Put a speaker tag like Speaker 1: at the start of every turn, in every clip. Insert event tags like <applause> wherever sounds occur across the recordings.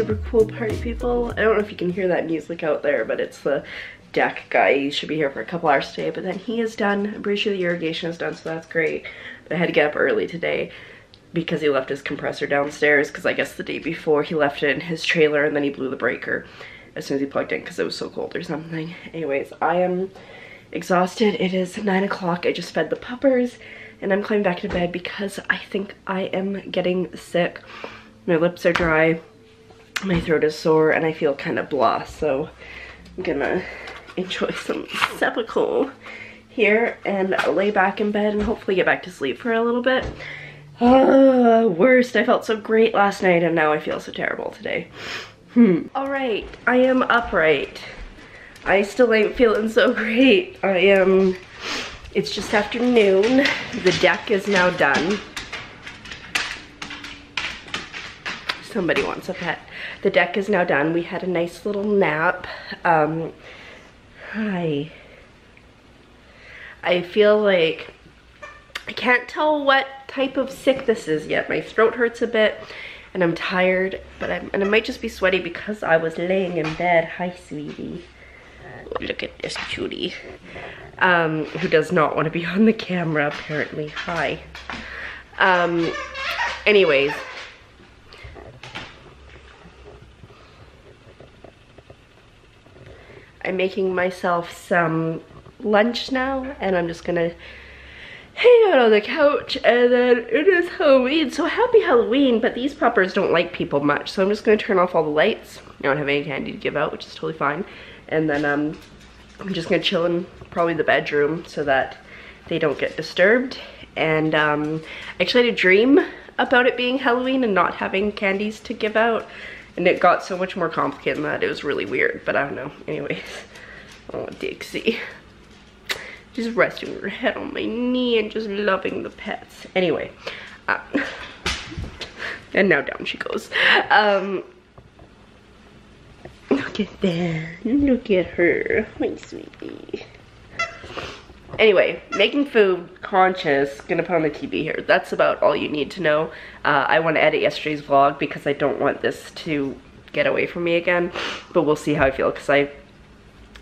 Speaker 1: super cool party people. I don't know if you can hear that music out there, but it's the deck guy. He should be here for a couple hours today, but then he is done. I'm pretty sure the irrigation is done, so that's great. But I had to get up early today because he left his compressor downstairs because I guess the day before he left it in his trailer and then he blew the breaker as soon as he plugged in because it was so cold or something. Anyways, I am exhausted. It is 9 o'clock. I just fed the puppers and I'm climbing back to bed because I think I am getting sick. My lips are dry, my throat is sore, and I feel kind of blah, so I'm gonna enjoy some Cepacol here and lay back in bed and hopefully get back to sleep for a little bit. Uh, worst, I felt so great last night and now I feel so terrible today. Hmm. Alright, I am upright. I still ain't feeling so <laughs> great. I am, it's just afternoon. The deck is now done. Somebody wants a pet. The deck is now done. We had a nice little nap. Um, hi. I feel like I can't tell what type of sick this is yet. My throat hurts a bit and I'm tired, but I'm, and it might just be sweaty because I was laying in bed. Hi, sweetie. Look at this cutie. Um, who does not want to be <laughs> on the camera, apparently. Hi. Um, anyways. I'm making myself some lunch now and I'm just gonna hang out on the couch and then it is Halloween so happy Halloween but these puppers don't like people much so I'm just gonna turn off all the lights. I don't have any candy to give out which is totally fine. And then um, I'm just gonna chill in probably the bedroom so that they don't get disturbed. And um, actually had a dream about it being Halloween and not having candies to give out and it got so much more complicated than that. It was really weird but I don't know. Anyways <laughs> oh Dixie just resting her head on my knee and just loving the pets. Anyway, uh, <laughs> and now down she goes. Um, look at that. Look at her. My sweetie. Anyway, making food, conscious, gonna put on the TV here. That's about all you need to know. Uh, I want to edit yesterday's vlog because I don't want this to get away from me again. But we'll see how I feel because I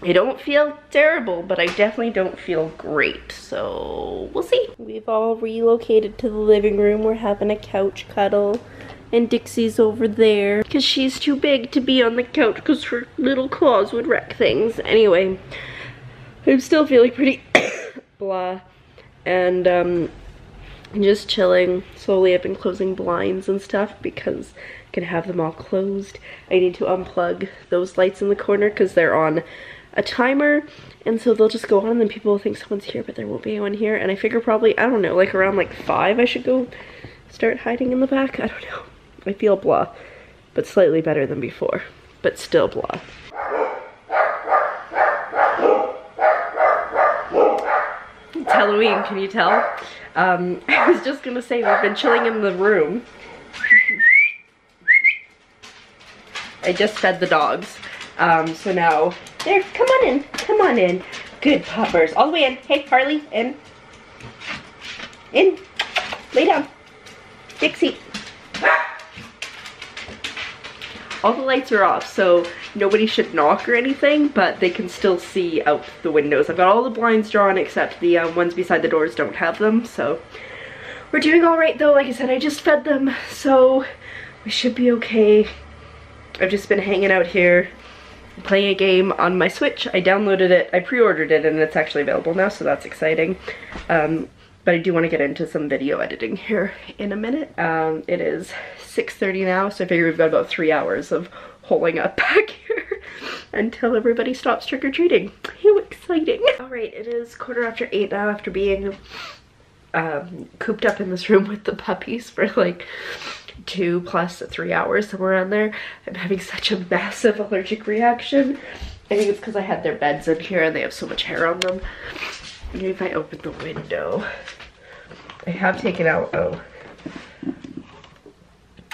Speaker 1: I don't feel terrible, but I definitely don't feel great, so we'll see. We've all relocated to the living room. We're having a couch cuddle, and Dixie's over there because she's too big to be on the couch because her little claws would wreck things. Anyway, I'm still feeling pretty <coughs> blah, and um, just chilling. Slowly I've been closing blinds and stuff because I can have them all closed. I need to unplug those lights in the corner because they're on a timer and so they'll just go on and then people will think someone's here but there won't be anyone here and I figure probably, I don't know, like around like 5 I should go start hiding in the back. I don't know. I feel blah, but slightly better than before, but still blah. It's Halloween, can you tell? Um, <laughs> I was just gonna say we've been chilling in the room. <laughs> I just fed the dogs. Um, so now there, come on in. Come on in. Good puppers. All the way in. Hey, Harley, in. In. Lay down. Dixie. All the lights are off, so nobody should knock or anything, but they can still see out the windows. I've got all the blinds drawn except the uh, ones beside the doors don't have them, so we're doing all right though. Like I said, I just fed them, so we should be okay. I've just been hanging out here playing a game on my Switch. I downloaded it, I pre-ordered it, and it's actually available now, so that's exciting. Um, but I do want to get into some video editing here in a minute. Um, it is 6.30 now, so I figure we've got about three hours of holding up <laughs> back here until everybody stops trick-or-treating. How exciting. Alright, it is quarter after eight now after being um, cooped up in this room with the puppies for like two plus three hours somewhere around there. I'm having such a massive allergic reaction. I think it's because I had their beds in here and they have so much hair on them. Maybe if I open the window. I have taken out, oh.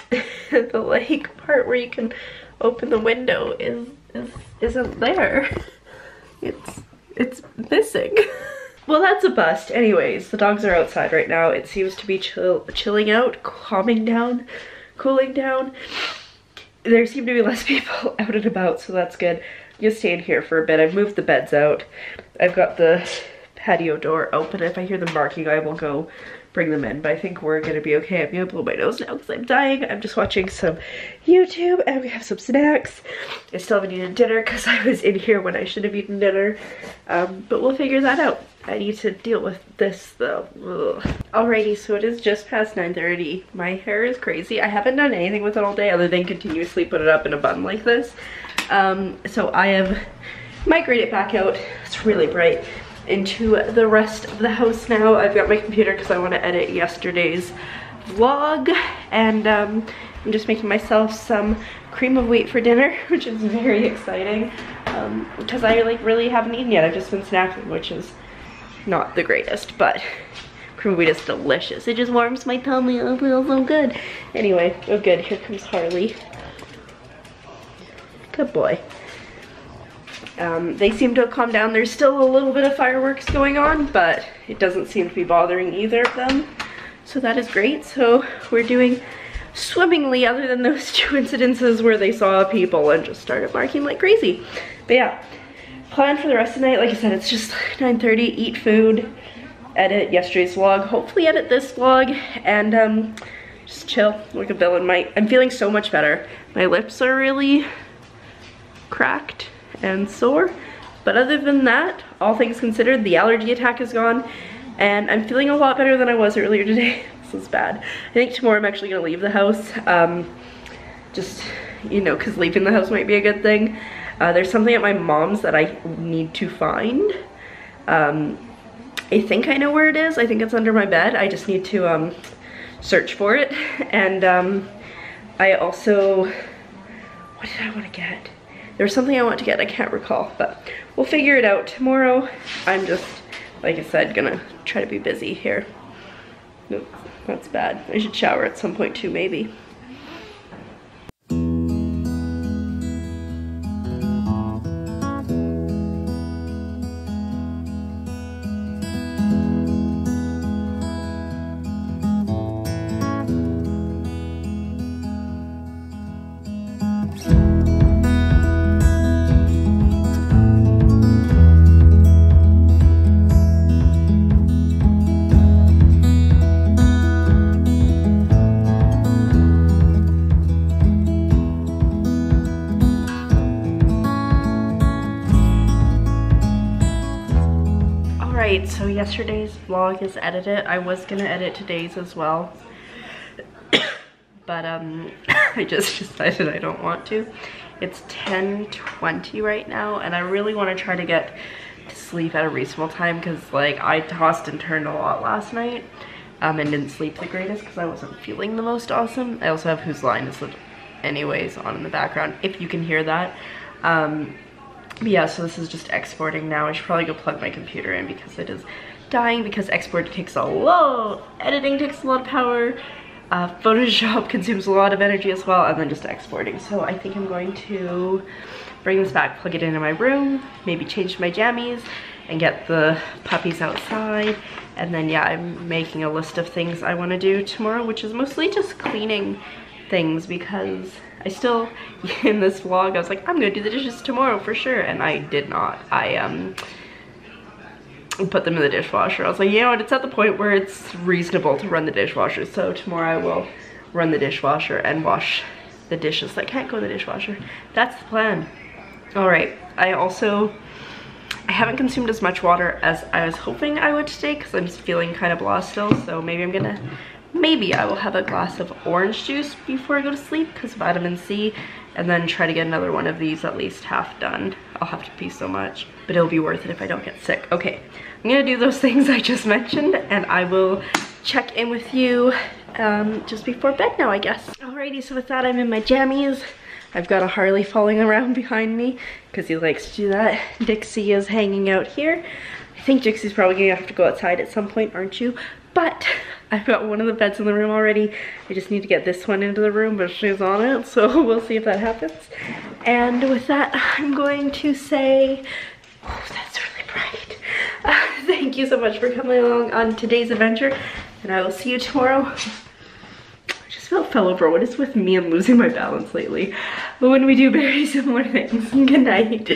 Speaker 1: <laughs> the like part where you can open the window is, is isn't there. <laughs> It's it's missing. Well, that's a bust. Anyways, the dogs are outside right now. It seems to be chill chilling out, calming down, cooling down. There seem to be less <laughs> people out and about, so that's good. You just staying here for a bit. I've moved the beds out. I've got the patio door open. If I hear them barking, I will go bring them in. But I think we're gonna be okay. I'm gonna blow my nose now because I'm dying. I'm just watching some YouTube and we have some snacks. I still haven't eaten dinner because I was in here when I should have eaten dinner. Um, but we'll figure that out. I need to deal with this though. Ugh. Alrighty, so it is just past 9.30. My hair is crazy. I haven't done anything with it all day other than continuously put it up in a bun like this. Um, so I have migrated back out. It's really bright into the rest of the house now. I've got my computer because I want to edit yesterday's vlog and um, I'm just making myself some cream of wheat for dinner <laughs> which is very exciting um, because I like really haven't eaten yet. I've just been snacking which is not the greatest but cream of wheat is delicious. It just warms my tummy. It feels so good. Anyway, oh good. Here comes Harley. Good boy. Um, they seem to have calmed down. There's still a little bit of fireworks going on, but it doesn't seem to be bothering either of them. So that is great. So we're doing swimmingly other than those <laughs> two incidences where they saw people and just started barking like crazy. But yeah, plan for the rest of the night. Like I said, it's just 9.30, eat food, edit yesterday's vlog, hopefully edit this vlog, and um, just chill like a villain. My, I'm feeling so much better. My lips are really cracked and sore. But other than that, all things considered, the allergy attack is gone and I'm feeling a lot better than I was earlier today. <laughs> this is bad. I think tomorrow I'm actually gonna leave the house. Um, just, you know, cause leaving the house might be a good thing. Uh, there's something at my mom's that I need to find. Um, I think I know where it is. I think it's under my bed. I just need to um, search for it. <laughs> And um, I also, what did I want to get? There was something I want to get, I can't recall, but we'll figure it out tomorrow. I'm just, like I said, gonna try to be busy here. Nope, that's bad. I should shower at some point too, maybe. Yesterday's vlog is edited. I was gonna edit today's as well. <coughs> but um, <coughs> I just <laughs> decided I don't want to. It's 10.20 right now and I really want to try to get to sleep at a reasonable time because like I tossed and turned a lot last night um, and didn't sleep the greatest because I wasn't feeling the most awesome. I also have Whose Line Is It Anyways on in the background if you can hear that. Um, yeah, so this is just exporting now. I should probably go plug my computer in because it is dying because export takes a lot, editing takes a lot of power, uh, Photoshop <laughs> consumes a lot of energy as well, and then just exporting. So I think I'm going to bring this back, plug it into my room, maybe change my jammies, and get the puppies outside. And then yeah, I'm making a list of things I want to do tomorrow, which is mostly just cleaning things because I still, <laughs> in this vlog, I was like, I'm gonna do the dishes tomorrow for sure, and I did not. I um put them in the dishwasher. I was like, you know what, it's at the point where it's reasonable to run the dishwasher, so tomorrow I will run the dishwasher and wash the dishes that can't go in the dishwasher. That's the plan. All right, I also, I haven't consumed as much water as I was hoping I would today because I'm just feeling kind of blah still, so maybe I'm gonna maybe I will have a glass of orange juice before I go to sleep because vitamin C and then try to get another one of these at least half done. I'll have to pee so much, but it'll be worth it if I don't get sick. Okay, I'm gonna do those <laughs> things I just mentioned and I will check in with you um, just before bed now, I guess. Alrighty, so with that, I'm in my jammies. I've got a Harley falling around behind me because he likes to do that. <laughs> Dixie is hanging out here. I think Dixie's probably gonna have to go outside at some point, aren't you? But I've got one of the beds in the room already. I just need to get this one into the room, but she's on it, <laughs> so we'll see if that happens. And with that, I'm going to say, oh, that's really bright. Uh, <laughs> thank you so much for coming along on today's adventure, and I will see you tomorrow. I just felt fell over. What is with me and losing my balance lately? But when we do very similar things, <laughs> good night.